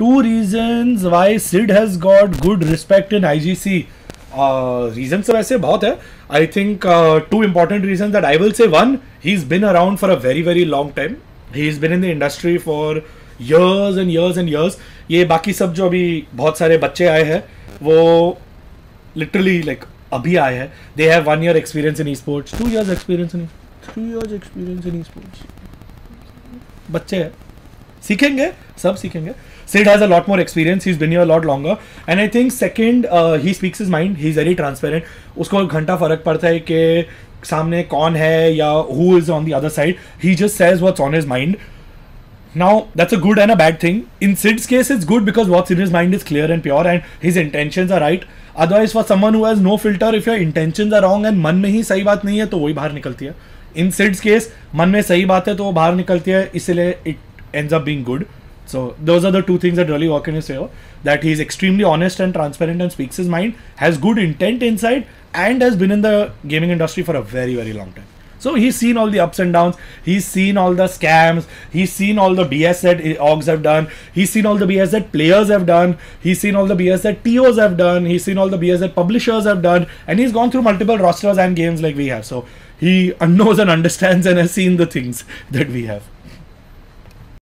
Two reasons why Sid has got good respect in I G C reason तो वैसे बहुत है. I think two important reason that I will say one he is been around for a very very long time he is been in the industry for years and years and years. ये बाकी सब जो अभी बहुत सारे बच्चे आए हैं, वो literally, like, अभी आए हैं. दे have one year experience in esports. Two years experience in three years experience in esports. बच्चे हैं. सीखेंगे? सब सीखेंगे। Sid has a more experience he been your lot longer and I think second he speaks is mind he is very transparent उसको घंटा फ़र्क पड़ता है कि सामने कौन है या who is on the other side he just says what's on is mind now that's a good and a bad thing in Sid's case is good because what's in is mind is clear and pure and his intention are right otherwise for someone who has no filter if your intention are wrong and मन में ही सही बात नहीं है तो वही बाहर निकलती है। इन सिड्स केस मन में सही बात है तो वो बाहर निकलती है। इसलिए it end up being good So those are the two things that really work in his favor. That he's extremely honest and transparent and speaks his mind, has good intent inside, and has been in the gaming industry for a very very long time. So he's seen all the ups and downs. He's seen all the scams. He's seen all the BS that orgs have done. He's seen all the BS that players have done. He's seen all the BS that TOs have done. He's seen all the BS that publishers have done. And he's gone through multiple rosters and games like we have. So he knows and understands and has seen the things that we have.